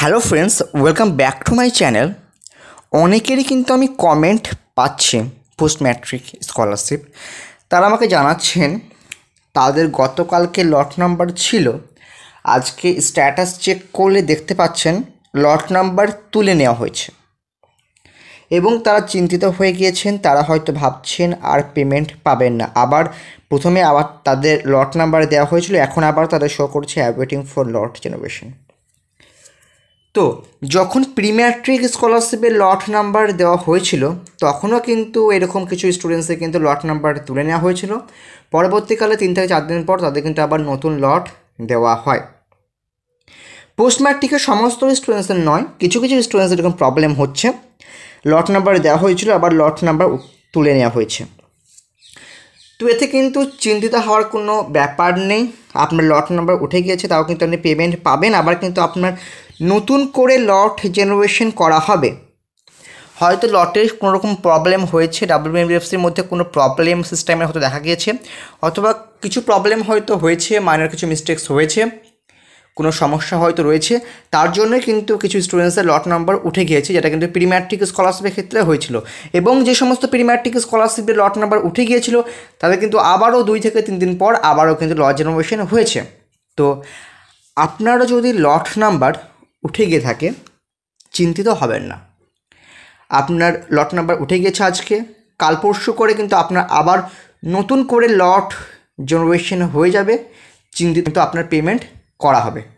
Hello friends welcome back to my channel অনেকেরই কিন্তু আমি কমেন্ট পাচ্ছি পোস্ট ম্যাট্রিক স্কলারশিপ তারা আমাকে জানাচ্ছেন, তাদের গতকালকে লট নাম্বার ছিল। আজকে স্ট্যাটাস চেক করলে দেখতে পাচ্ছেন লট নাম্বার তুলে নেওয়া হয়েছে। এবং তারা চিন্তিত হয়ে গিয়েছেন, তারা হয়তো ভাবছেন আর পেমেন্ট পাবেন না। আবার প্রথমে আবার তাদের লট নাম্বার দেওয়া হয়েছিল, এখন আবার তাদের শো করছে অ্যাওয়েটিং ফর লট জেনারেশন তো যখন প্রিম্যাট্রিক স্কলারশিপের লট নাম্বার দেওয়া হয়েছিল, তখনও কিন্তু এরকম কিছু স্টুডেন্টসের কিন্তু লট নাম্বার তুলে নেওয়া হয়েছিল। পরবর্তীকালে তিন থেকে চার দিন পর তাদের কিন্তু আবার নতুন লট দেওয়া হয়। পোস্ট ম্যাট্রিকের সমস্ত স্টুডেন্টসের নয়, কিছু কিছু স্টুডেন্টসের এরকম প্রবলেম হচ্ছে। লট নাম্বার দেওয়া হয়েছিল, আবার লট নাম্বার তুলে নেওয়া হয়েছে। তো এতে কিন্তু চিন্তিত হওয়ার কোনো ব্যাপার নেই। আপনার লট নাম্বার উঠে গিয়েছে, তাও কিন্তু আপনি পেমেন্ট পাবেন। আবার কিন্তু আপনার নতুন করে লট জেনারেশন করা হবে। হয়তো লটের কোনো রকম প্রবলেম হয়েছে ডাব্লিউবিএফসির মধ্যে কোনো প্রবলেম সিস্টেমের হয়তো দেখা গিয়েছে, অথবা কিছু প্রবলেম হয়তো হয়েছে মাইনর কিছু মিস্টেক্স হয়েছে, কোনো সমস্যা হয়তো রয়েছে, তার জন্য কিন্তু কিছু স্টুডেন্টসের লট নাম্বার উঠে গিয়েছে, যেটা কিন্তু প্রিম্যাট্রিক স্কলারশিপের ক্ষেত্রে হয়েছিল। এবং যে সমস্ত প্রিম্যাট্রিক স্কলারশিপের লট নাম্বার উঠে গিয়েছিল, তাদের কিন্তু আবারও দুই থেকে তিন দিন পর আবারও কিন্তু লট জেনারেশন হয়েছে। তো আপনারা যদি লট নাম্বার উঠে গিয়ে থাকে চিন্তিত হবেন না। আপনার লট নাম্বার উঠে গিয়েছে আজকে, কাল পরশু করে কিন্তু আপনার আবার নতুন করে লট জেনারেশন হয়ে যাবে, চিন্তিত আপনার পেমেন্ট করা হবে।